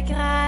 regrets.